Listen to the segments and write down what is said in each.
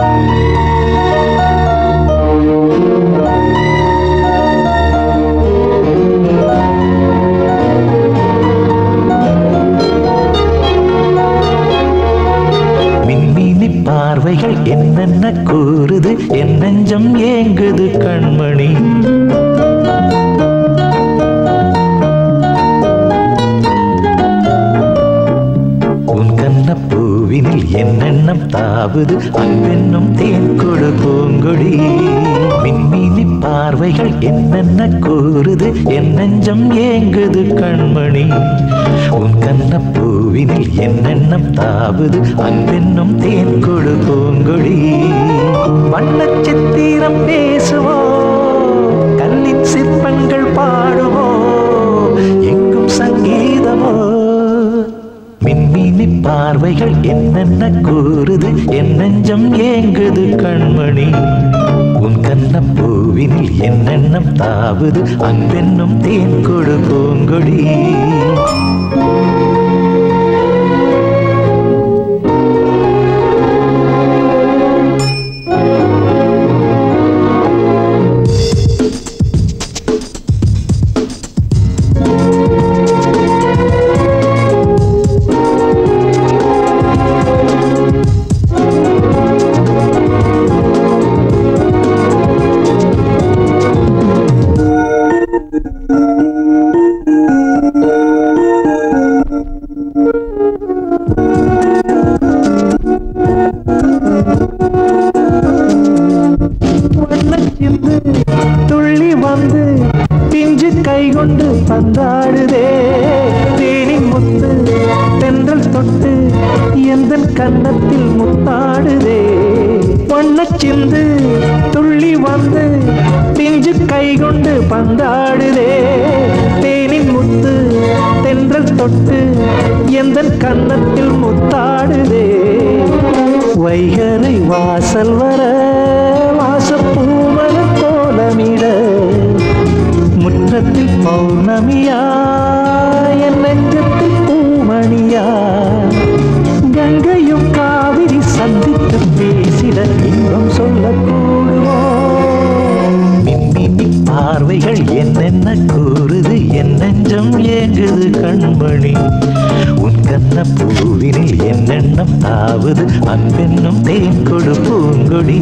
மின்மினி என்னென்ன கூறுது? என் நெஞ்சம் ஏங்குது கண்மணி. உன் கண்ண பூவினில் என்னென்னம் தாவுது? அன்பென்னும் தேன் கொடு பூங்கொடி வண்ணச் சித்திரம் பேசுவோ? கல்லின் சிற்பங்கள் பாடுவோ? எங்கும் சங்கீதமோ? மின்மினி பார்வைகள் என்னென்ன கூறுது? என் நெஞ்சம் ஏங்குது கண்மணி. கண்ண பூவினில் என்னென்னம் தாவுது? அன்பென்னும் தேன் கொடு பூங்கொடி. பந்தாடுதே. தேனின் முத்து தென்றல் தொட்டு எந்த கன்னத்தில் முத்தாடுதே. வைகரை வாசல் வர வாசப்பூமல கோலமிட. முற்றத்தில் பௌர்ணமியா பார்வைகள் என்னென்ன கூறுது என் நெஞ்சம் ஏங்குது கண்மணி. உன் கண்ண பூவினில் என்னென்னம் தாவுது அன்பென்னும் தேன் கொடு பூங்கொடி.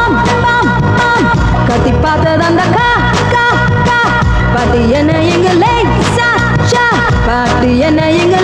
பாம் பாம் பாம் கத்தி பார்த்தது அந்த கா கா கா. பாட்டு என்ன எங்க லேட் சா. சா பாட்டு என்ன எங்க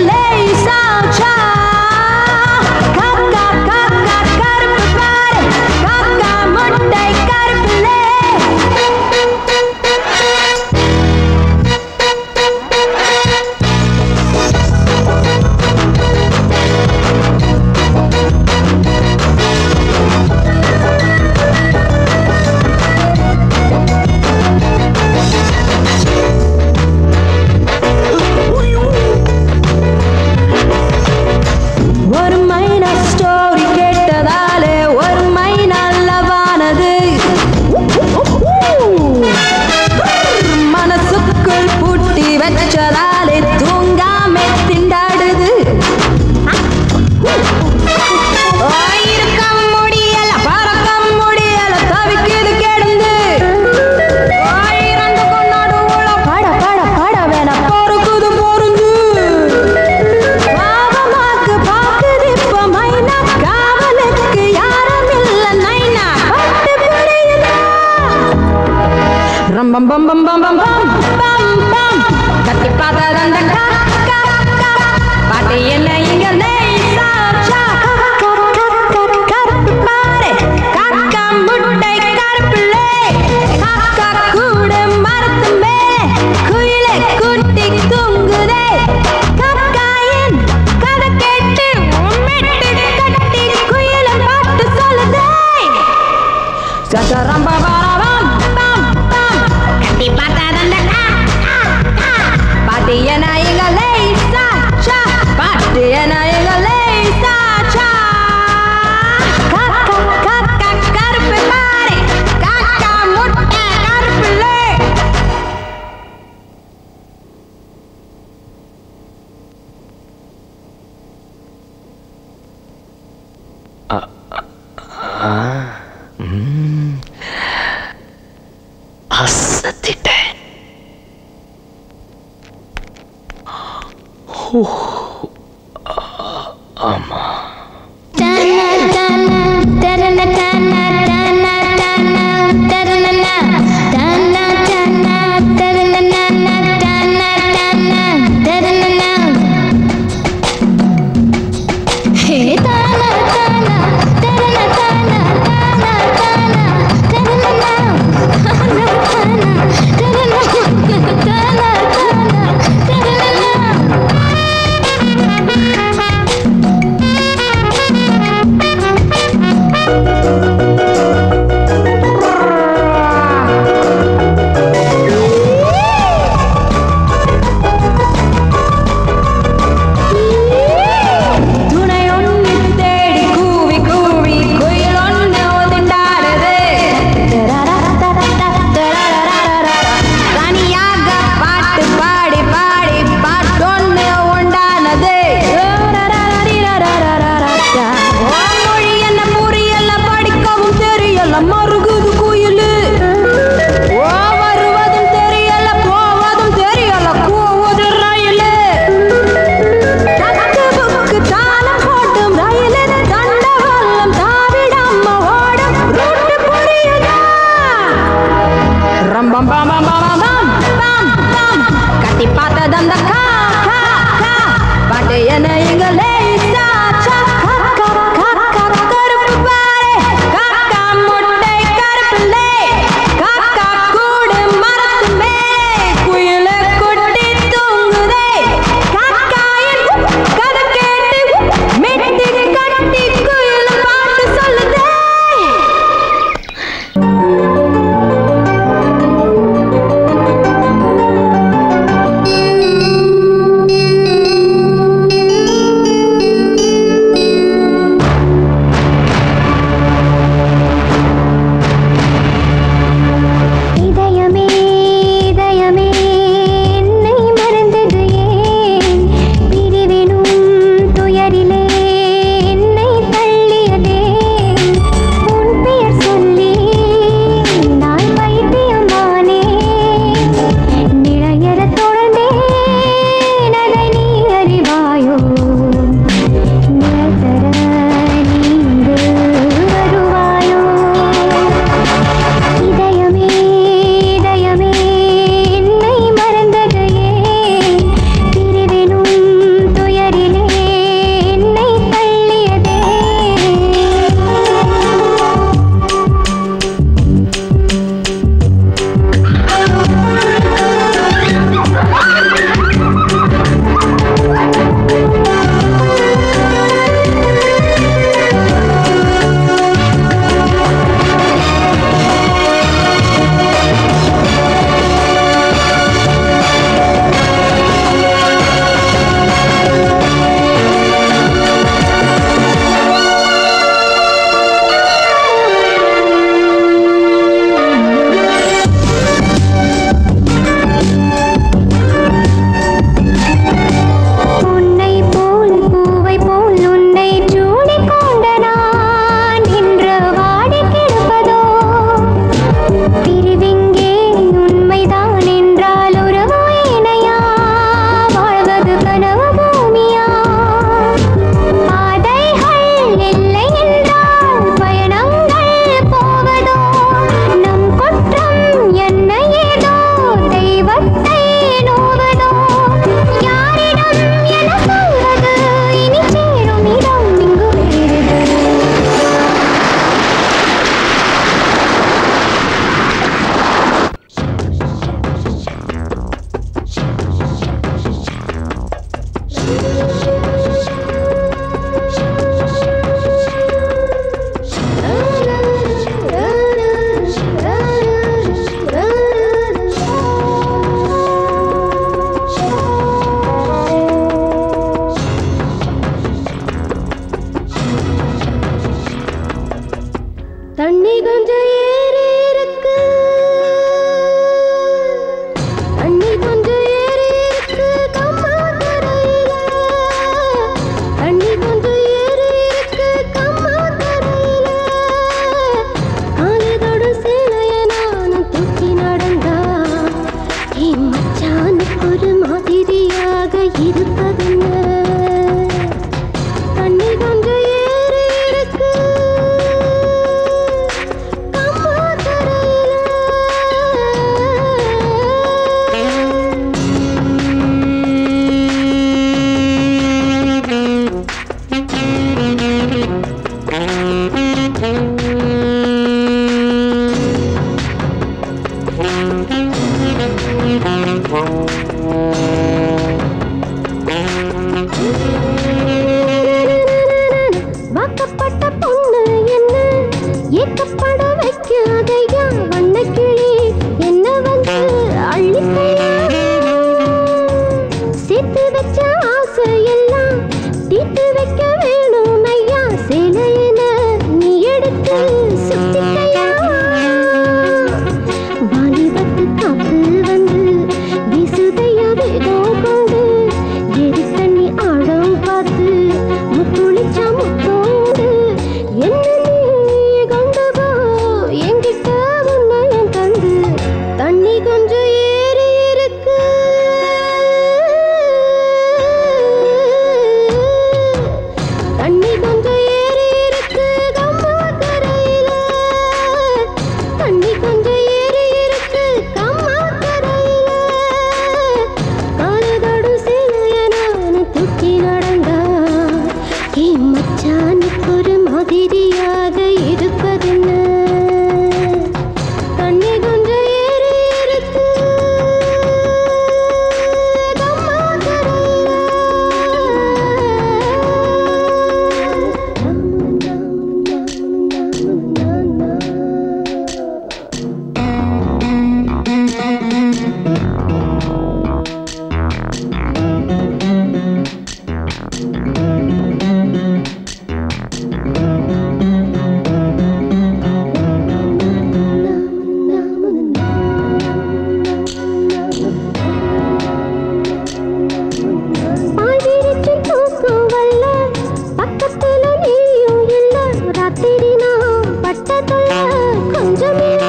돌아 건져내